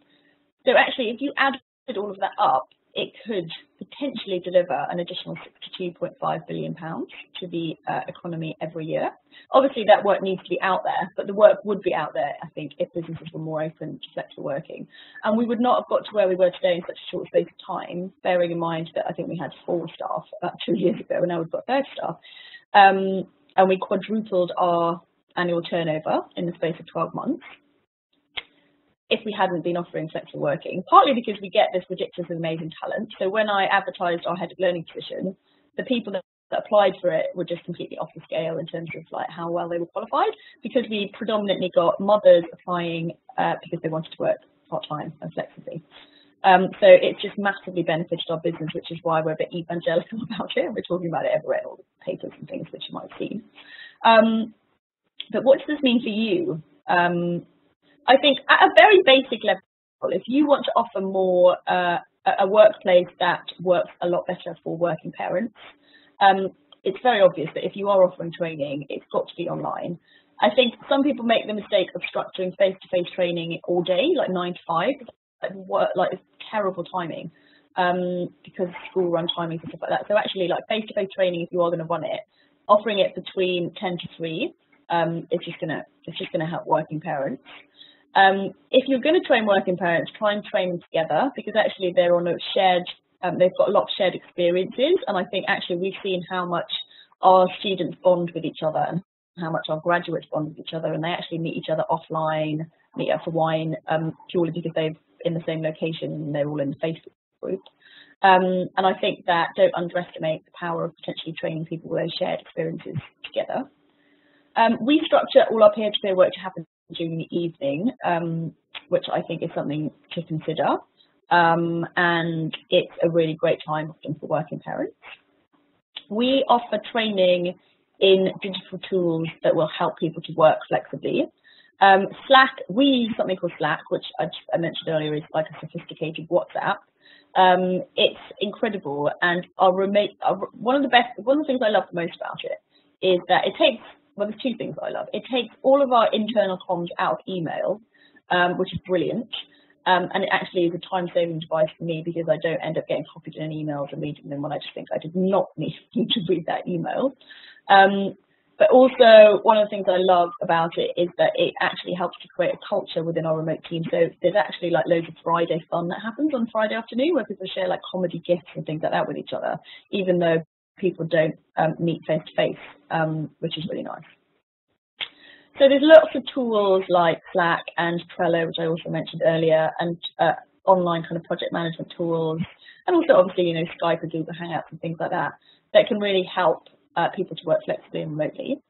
So actually, if you added all of that up, it could potentially deliver an additional 62.5 billion pounds to the uh, economy every year. Obviously, that work needs to be out there, but the work would be out there, I think, if businesses were more open to flexible working. And we would not have got to where we were today in such a short space of time, bearing in mind that I think we had four staff about two years ago, and now we've got 30 staff. Um, and we quadrupled our annual turnover in the space of 12 months if we hadn't been offering flexible working, partly because we get this ridiculous amazing talent. So when I advertised our head of learning position, the people that applied for it were just completely off the scale in terms of like how well they were qualified because we predominantly got mothers applying uh, because they wanted to work part-time and flexibly. Um, so it's just massively benefited our business, which is why we're a bit evangelical [laughs] about it. We're talking about it everywhere, all the papers and things which you might have seen. Um, but what does this mean for you? Um, I think at a very basic level, if you want to offer more uh, a workplace that works a lot better for working parents, um, it's very obvious that if you are offering training, it's got to be online. I think some people make the mistake of structuring face-to-face -face training all day, like nine to five, like, work, like it's terrible timing um, because school run timings and stuff like that. So actually, like face-to-face -face training, if you are going to run it, offering it between 10 to 3 um, is just gonna it's just gonna help working parents. Um, if you're going to train working parents, try and train them together because actually they're on a shared, um, they've got a lot of shared experiences. And I think actually we've seen how much our students bond with each other and how much our graduates bond with each other. And they actually meet each other offline, meet up for wine um, purely because they're in the same location and they're all in the Facebook group. Um, and I think that don't underestimate the power of potentially training people with those shared experiences together. Um, we structure all our peer-to-peer -peer work to happen during the evening, um, which I think is something to consider. Um, and it's a really great time often for working parents. We offer training in digital tools that will help people to work flexibly. Um, Slack, we use something called Slack, which I, I mentioned earlier is like a sophisticated WhatsApp. Um, it's incredible, and our remote, our, one of the best, one of the things I love the most about it is that it takes well, there's two things I love. It takes all of our internal comms out of email, um, which is brilliant. Um, and it actually is a time-saving device for me because I don't end up getting copied in emails and reading them when I just think I did not [laughs] need to read that email. Um, but also, one of the things I love about it is that it actually helps to create a culture within our remote team. So there's actually like loads of Friday fun that happens on Friday afternoon where people share like comedy gifts and things like that with each other, even though people don't um, meet face to face, um, which is really nice. So there's lots of tools like Slack and Trello, which I also mentioned earlier, and uh, online kind of project management tools, and also obviously, you know, Skype and Google Hangouts and things like that, that can really help uh, people to work flexibly and remotely.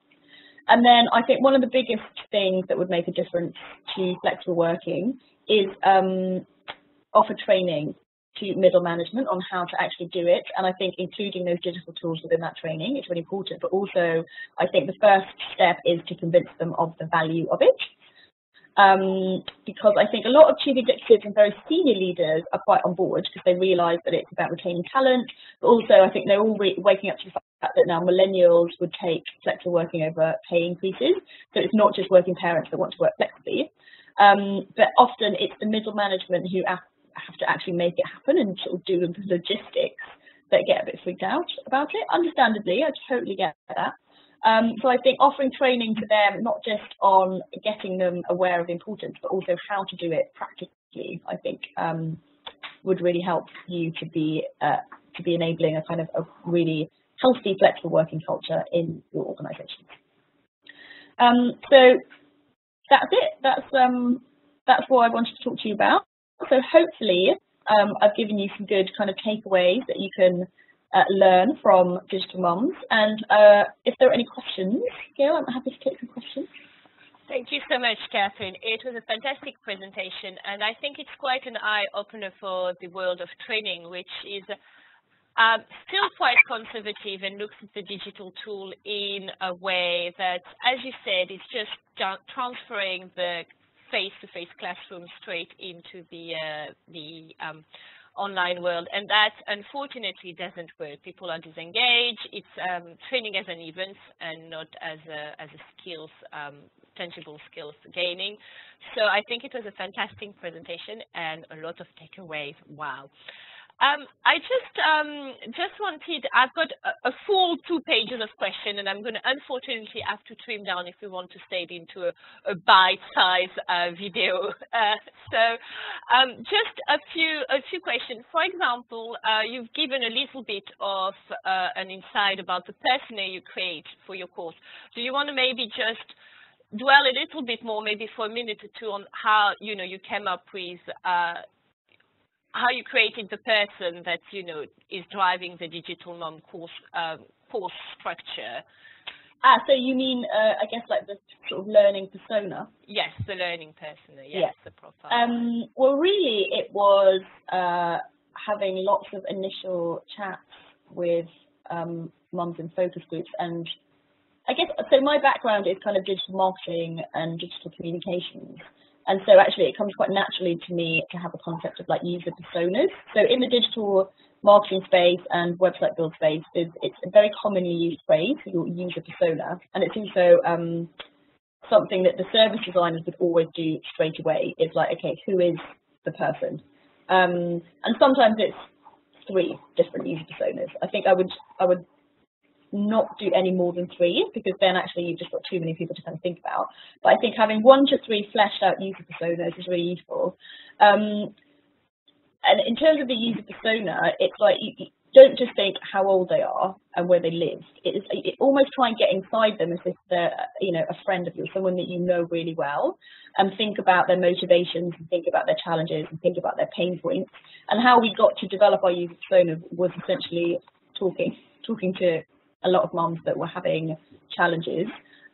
And then I think one of the biggest things that would make a difference to flexible working is um, offer training to middle management on how to actually do it. And I think including those digital tools within that training is really important. But also, I think the first step is to convince them of the value of it. Um, because I think a lot of chief executives and very senior leaders are quite on board because they realise that it's about retaining talent, but also I think they're all waking up to the fact that now millennials would take flexible working over pay increases. So it's not just working parents that want to work flexibly. Um, but often it's the middle management who have to actually make it happen and sort of do the logistics that get a bit freaked out about it. Understandably, I totally get that. Um, so I think offering training to them, not just on getting them aware of the importance, but also how to do it practically, I think um, would really help you to be uh, to be enabling a kind of a really healthy, flexible working culture in your organisation. Um, so that's it. That's um, that's what I wanted to talk to you about. So hopefully um, I've given you some good kind of takeaways that you can uh, learn from Digital Mums. And uh, if there are any questions, Gail, I'm happy to take some questions. Thank you so much, Kathryn. It was a fantastic presentation, and I think it's quite an eye-opener for the world of training, which is um, still quite conservative and looks at the digital tool in a way that, as you said, it's just transferring the face-to-face -face classroom straight into the uh, the um, online world, and that unfortunately doesn't work. People are disengaged. It's um, training as an event and not as a as a skills um, tangible skills gaining. So I think it was a fantastic presentation and a lot of takeaways. Wow. Um, I just um, just wanted, I've got a, full two pages of question and I'm going to unfortunately have to trim down if we want to stay into a, a bite-sized uh, video. [laughs] Uh, so um, just a few a few questions. For example, uh, you've given a little bit of uh, an insight about the persona you create for your course. Do you want to maybe just dwell a little bit more, maybe for a minute or two, on how you know you came up with uh, how you created the person that you know is driving the digital mom course um, course structure. Ah, so you mean, uh, I guess, like the sort of learning persona? Yes, the learning persona. Yes, the profile. Um, well, really, it was uh, having lots of initial chats with um, mums in focus groups, and I guess so. My background is kind of digital marketing and digital communications. And so actually it comes quite naturally to me to have a concept of like user personas. So in the digital marketing space and website build space, it's a very commonly used phrase, your user persona. And it's also um, something that the service designers would always do straight away. It's like, okay, who is the person? Um, and sometimes it's three different user personas. I think I would I would not do any more than three because then actually you've just got too many people to kind of think about. But I think having one to three fleshed out user personas is really useful. Um, and in terms of the user persona, it's like you, you don't just think how old they are and where they live. It is it almost try and get inside them as if they're you know a friend of yours, someone that you know really well, and think about their motivations and think about their challenges and think about their pain points. And how we got to develop our user persona was essentially talking talking to a lot of moms that were having challenges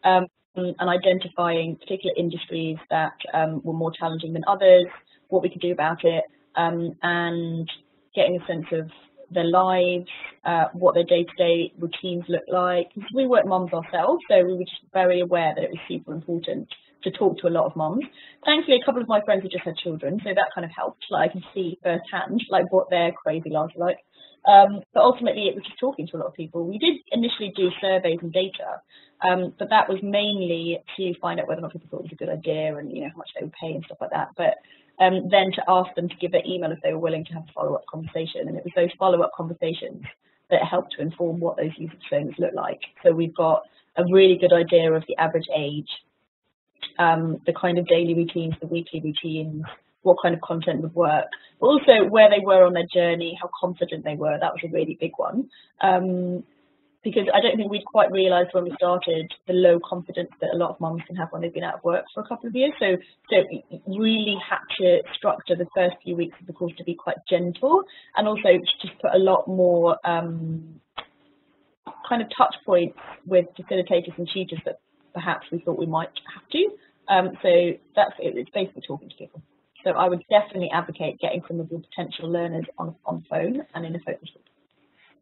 um, and identifying particular industries that um, were more challenging than others, what we could do about it, um, and getting a sense of their lives, uh, what their day-to-day -day routines look like. We work mums ourselves, so we were just very aware that it was super important to talk to a lot of mums. Thankfully, a couple of my friends have just had children, so that kind of helped. Like I can see firsthand, like what their crazy lives are like. Um, but ultimately, it was just talking to a lot of people. We did initially do surveys and data, um, but that was mainly to find out whether or not people thought it was a good idea and you know how much they would pay and stuff like that. But um, then to ask them to give their email if they were willing to have a follow-up conversation, and it was those follow-up conversations that helped to inform what those user personas look like. So we've got a really good idea of the average age, um, the kind of daily routines, the weekly routines, what kind of content would work, but also where they were on their journey, how confident they were. That was a really big one. Um, because I don't think we'd quite realised when we started the low confidence that a lot of mums can have when they've been out of work for a couple of years. So, so really had to structure the first few weeks of the course to be quite gentle, and also just put a lot more um, kind of touch points with facilitators and tutors that perhaps we thought we might have to. Um, so that's it. It's basically talking to people. So I would definitely advocate getting some of your potential learners on on phone and in a focus group.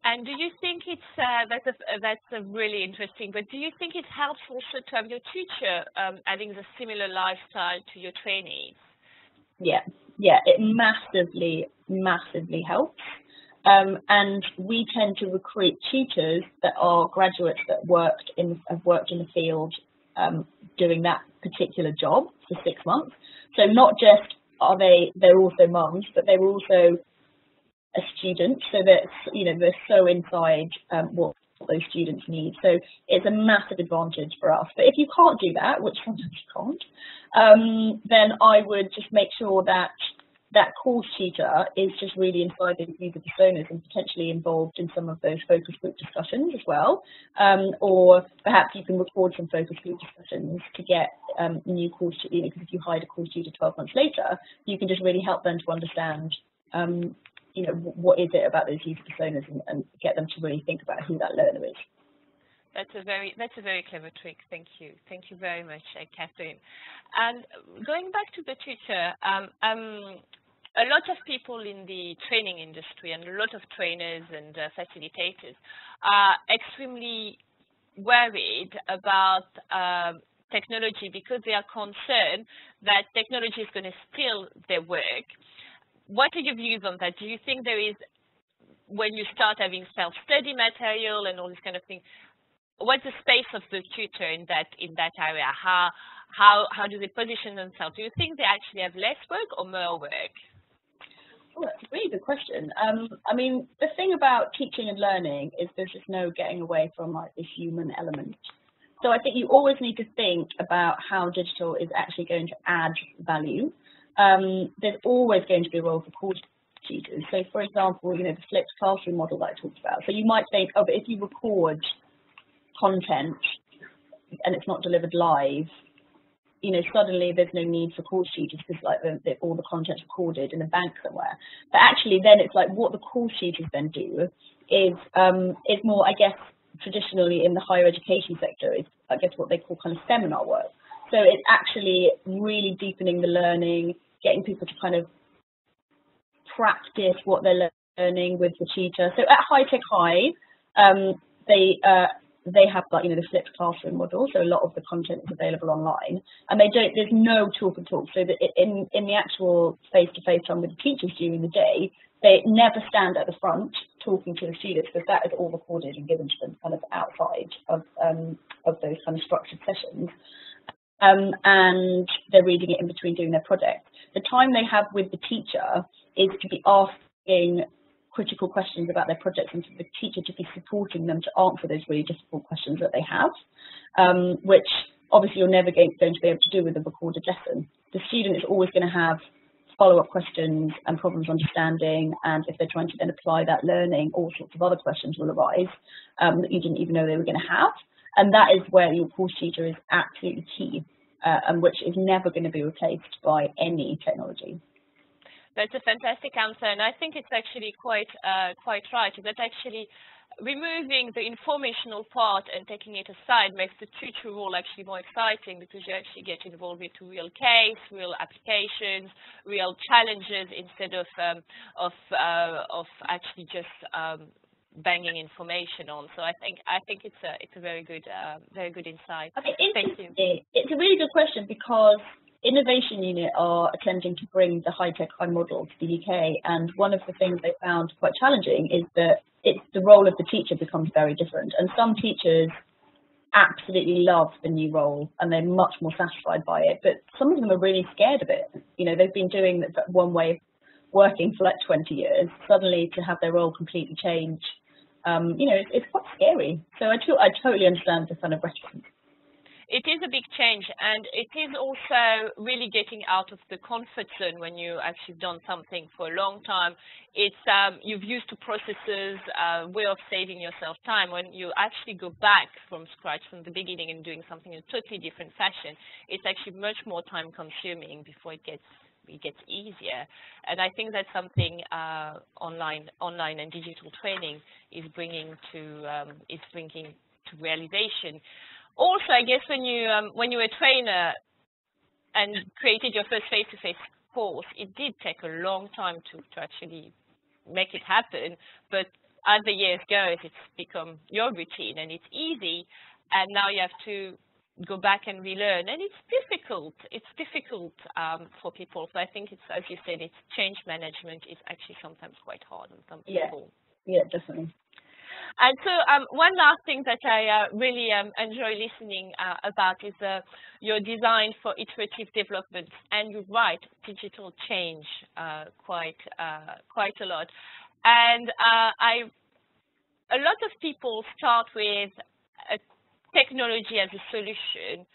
And do you think it's uh, that's a that's a really interesting? But do you think it's helpful also to have your teacher um, having the similar lifestyle to your trainees? Yeah, yeah, it massively massively helps. Um, and we tend to recruit tutors that are graduates that worked in have worked in the field um, doing that particular job for six months. So not just are they they're also mums, but they were also a student, so that you know they're so inside um, what those students need. So it's a massive advantage for us. But if you can't do that, which sometimes you can't, um, then I would just make sure that that course tutor is just really inside the user personas and potentially involved in some of those focus group discussions as well. Um, or perhaps you can record some focus group discussions to get um, new course, you know, because if you hired a course tutor 12 months later, you can just really help them to understand, um, you know, what is it about those user personas and, and get them to really think about who that learner is. That's a very that's a very clever trick. Thank you. Thank you very much, uh, Kathryn. And going back to the tutor, um, um, a lot of people in the training industry and a lot of trainers and uh, facilitators are extremely worried about um, technology because they are concerned that technology is going to steal their work. What are your views on that? Do you think there is, when you start having self-study material and all this kind of thing, what's the space of the tutor in that in that area? How how how do they position themselves? Do you think they actually have less work or more work? Oh, that's a really good question. Um, I mean, the thing about teaching and learning is there's just no getting away from like the human element. So I think you always need to think about how digital is actually going to add value. Um, there's always going to be a role for course tutors. So for example, you know, the flipped classroom model that I talked about. So you might think, oh, but if you record content and it's not delivered live, you know, suddenly there's no need for course tutors because like the, the, all the content's recorded in a bank somewhere. But actually then it's like what the course tutors then do is um, is more, I guess, traditionally in the higher education sector is, I guess, what they call kind of seminar work. So it's actually really deepening the learning, getting people to kind of practice what they're learning with the tutor. So at High Tech High, um, they uh, they have like you know the flipped classroom model, so a lot of the content is available online, and they don't. There's no talk and talk. So that in in the actual face-to-face time with the teachers during the day, they never stand at the front talking to the students because that is all recorded and given to them kind of outside of um, of those kind of structured sessions. Um, and they're reading it in between doing their project. The time they have with the teacher is to be asking critical questions about their projects and for the teacher to be supporting them to answer those really difficult questions that they have, um, which obviously you're never going, to be able to do with a recorded lesson. The student is always going to have follow-up questions and problems understanding, and if they're trying to then apply that learning, all sorts of other questions will arise um, that you didn't even know they were going to have. And that is where your course teacher is absolutely key, uh, and which is never going to be replaced by any technology. That's a fantastic answer, and I think it's actually quite uh, quite right. That actually removing the informational part and taking it aside makes the tutor role actually more exciting because you actually get involved with real case, real applications, real challenges instead of um, of uh, of actually just um, banging information on. So I think I think it's a it's a very good uh, very good insight. Okay, Thank you. It's a really good question because Innovation Unit are attempting to bring the high-tech high model to the UK, and one of the things they found quite challenging is that it's the role of the teacher becomes very different. And some teachers absolutely love the new role and they're much more satisfied by it, but some of them are really scared of it. You know, they've been doing that one way of working for like 20 years, suddenly to have their role completely change, um, you know, it's, it's quite scary. So I, I totally understand the kind of reticence it is a big change and it is also really getting out of the comfort zone when you actually done something for a long time. It's um, you've used to processes, uh, way of saving yourself time. When you actually go back from scratch from the beginning and doing something in a totally different fashion, it's actually much more time consuming before it gets it gets easier. And I think that's something uh, online online and digital training is bringing to um, is bringing to realization also, I guess when you um, when you were a trainer and created your first face-to-face -face course, it did take a long time to, to actually make it happen. But as the years go, it's become your routine and it's easy. And now you have to go back and relearn. And it's difficult. It's difficult um, for people. So I think it's, as you said, it's change management is actually sometimes quite hard on some people. Yeah, yeah definitely. And so um, one last thing that I uh, really um, enjoy listening uh, about is uh, your design for iterative development. And you write digital change uh, quite uh, quite a lot. And uh, I, a lot of people start with technology as a solution,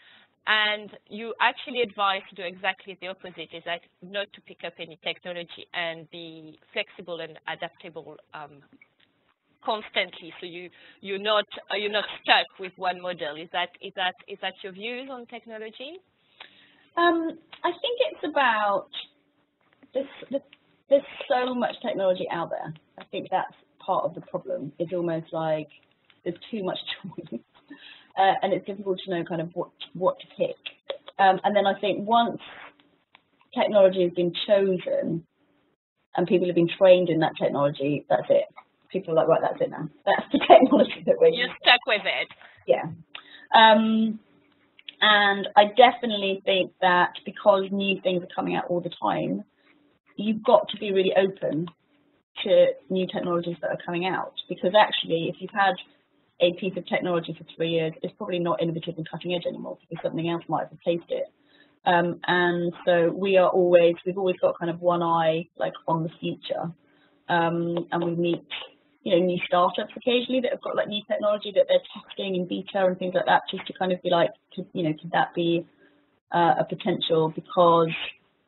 and you actually advise to do exactly the opposite, is that not to pick up any technology and be flexible and adaptable um, constantly, so you you're not uh, you're not stuck with one model. Is that is that is that your views on technology? Um, I think it's about this. There's so much technology out there. I think that's part of the problem. It's almost like there's too much [laughs] choice. uh, and it's difficult to know kind of what, what to pick. Um, and then I think once technology has been chosen and people have been trained in that technology, that's it. People are like, right, that's it now. That's the [laughs] technology that we're You're using. stuck with it. Yeah. Um, and I definitely think that because new things are coming out all the time, you've got to be really open to new technologies that are coming out. Because actually, if you've had a piece of technology for three years, it's probably not innovative and cutting edge anymore because something else might have replaced it. Um, and so we are always, we've always got kind of one eye like on the future. Um, and we meet, you know, new startups occasionally that have got like new technology that they're testing in beta and things like that, just to kind of be like, could, you know, could that be uh, a potential? Because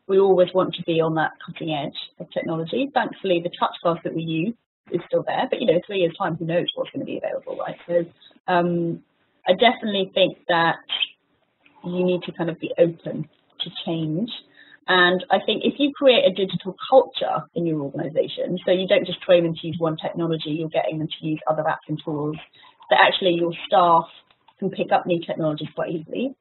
we always want to be on that cutting edge of technology. Thankfully, the TouchCast that we use is still there, but you know, three years time, who knows what's going to be available, right? So um, I definitely think that you need to kind of be open to change. And I think if you create a digital culture in your organization, so you don't just train them to use one technology, you're getting them to use other apps and tools, that actually your staff can pick up new technologies quite easily.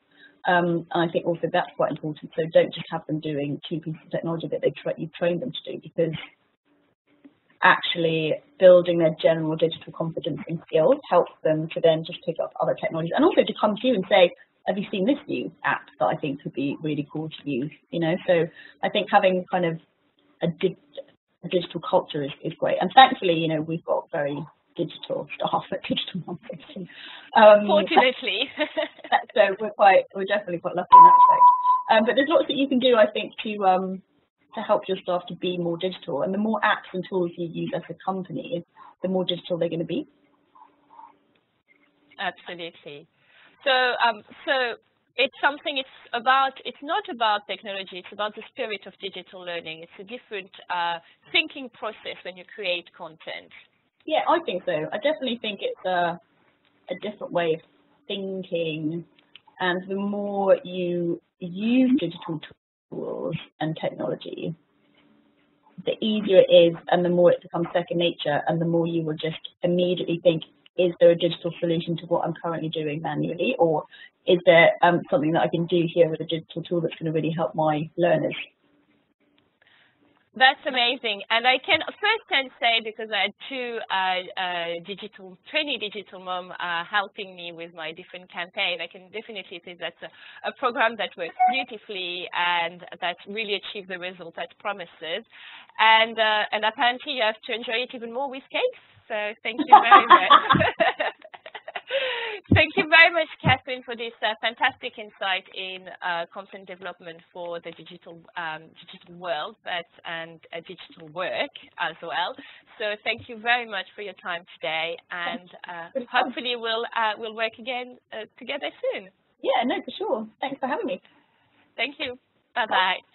Um, and I think also that's quite important. So don't just have them doing two pieces of technology that they tra you trained them to do because actually building their general digital confidence and skills helps them to then just pick up other technologies and also to come to you and say, have you seen this new app that I think could be really cool to use? You know, so I think having kind of a, a digital culture is, is great. And thankfully, you know, we've got very digital staff at Digital Mums. Um, Fortunately. [laughs] so we're quite, we're definitely quite lucky in that respect. Um, but there's lots that you can do, I think, to um, to help your staff to be more digital. And the more apps and tools you use as a company, the more digital they're going to be. Absolutely. So, um, so it's something. It's about. It's not about technology. It's about the spirit of digital learning. It's a different uh, thinking process when you create content. Yeah, I think so. I definitely think it's a a different way of thinking, and the more you use digital tools and technology, the easier it is, and the more it becomes second nature, and the more you will just immediately think, is there a digital solution to what I'm currently doing manually, or is there um, something that I can do here with a digital tool that's going to really help my learners? That's amazing. And I can first can say, because I had two uh, uh, digital, trainee digital mom uh, helping me with my different campaign, I can definitely say that's a, a, program that works beautifully and that really achieved the result that promises. And, uh, and apparently you have to enjoy it even more with cakes. So thank you very much. [laughs] thank you very much, Kathryn, for this uh, fantastic insight in uh, content development for the digital um, digital world, but and uh, digital work as well. So thank you very much for your time today, and uh, hopefully we'll uh, we'll work again uh, together soon. Yeah, no, for sure. Thanks for having me. Thank you. Bye bye.